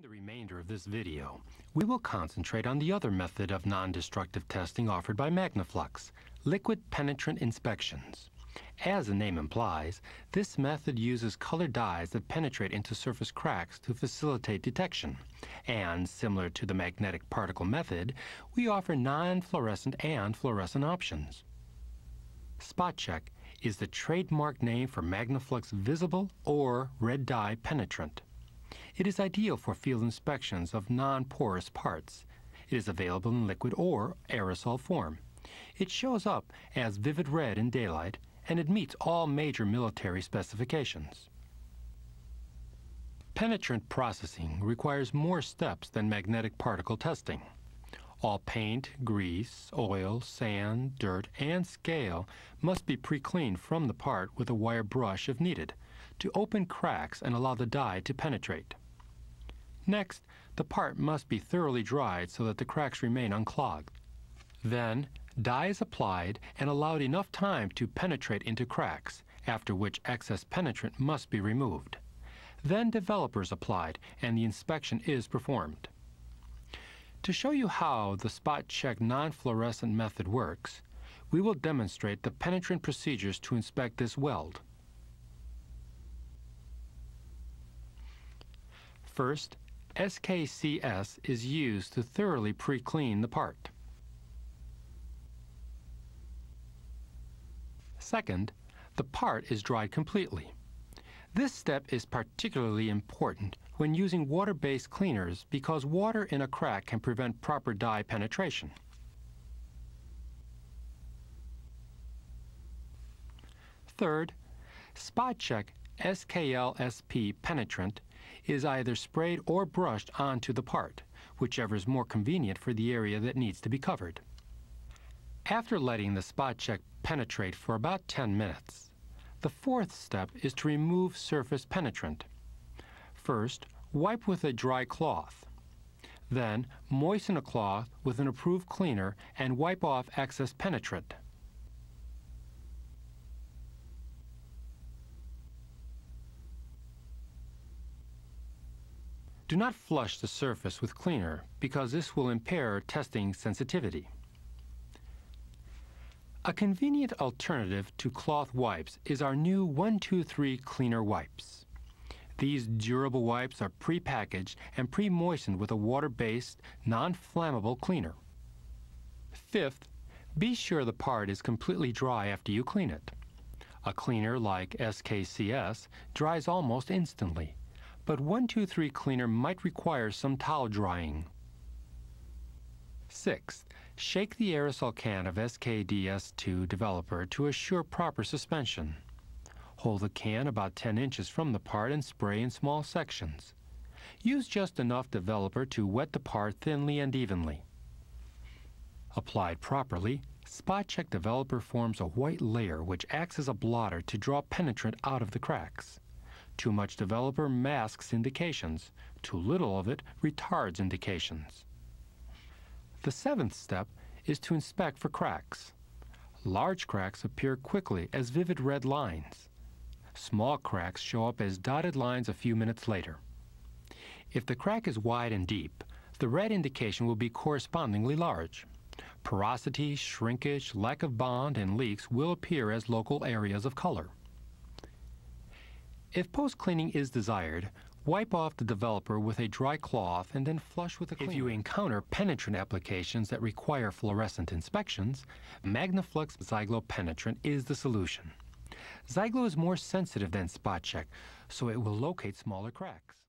During the remainder of this video, we will concentrate on the other method of non-destructive testing offered by Magnaflux, liquid penetrant inspections. As the name implies, this method uses colored dyes that penetrate into surface cracks to facilitate detection. And similar to the magnetic particle method, we offer non-fluorescent and fluorescent options. Spot check is the trademark name for Magnaflux visible or red dye penetrant. It is ideal for field inspections of non-porous parts. It is available in liquid or aerosol form. It shows up as vivid red in daylight and it meets all major military specifications. Penetrant processing requires more steps than magnetic particle testing. All paint, grease, oil, sand, dirt, and scale must be pre-cleaned from the part with a wire brush if needed to open cracks and allow the dye to penetrate. Next, the part must be thoroughly dried so that the cracks remain unclogged. Then, dye is applied and allowed enough time to penetrate into cracks, after which excess penetrant must be removed. Then developers applied and the inspection is performed. To show you how the spot check non-fluorescent method works, we will demonstrate the penetrant procedures to inspect this weld. First, SKCS is used to thoroughly pre-clean the part. Second, the part is dried completely. This step is particularly important when using water-based cleaners because water in a crack can prevent proper dye penetration. Third, spot check SKLSP penetrant is either sprayed or brushed onto the part, whichever is more convenient for the area that needs to be covered. After letting the spot check penetrate for about 10 minutes, the fourth step is to remove surface penetrant. First, wipe with a dry cloth. Then, moisten a cloth with an approved cleaner and wipe off excess penetrant. Do not flush the surface with cleaner because this will impair testing sensitivity. A convenient alternative to cloth wipes is our new 123 Cleaner Wipes. These durable wipes are pre-packaged and pre-moistened with a water-based, non-flammable cleaner. Fifth, be sure the part is completely dry after you clean it. A cleaner like SKCS dries almost instantly, but 123 cleaner might require some towel drying. Sixth, shake the aerosol can of SKDS2 developer to assure proper suspension. Hold the can about 10 inches from the part and spray in small sections. Use just enough developer to wet the part thinly and evenly. Applied properly, Spot Check Developer forms a white layer which acts as a blotter to draw penetrant out of the cracks. Too much developer masks indications. Too little of it retards indications. The seventh step is to inspect for cracks. Large cracks appear quickly as vivid red lines. Small cracks show up as dotted lines a few minutes later. If the crack is wide and deep, the red indication will be correspondingly large. Porosity, shrinkage, lack of bond, and leaks will appear as local areas of color. If post-cleaning is desired, wipe off the developer with a dry cloth and then flush with a cleaner. If you encounter penetrant applications that require fluorescent inspections, Magnaflux Zyglo Penetrant is the solution. Zyglo is more sensitive than spot check, so it will locate smaller cracks.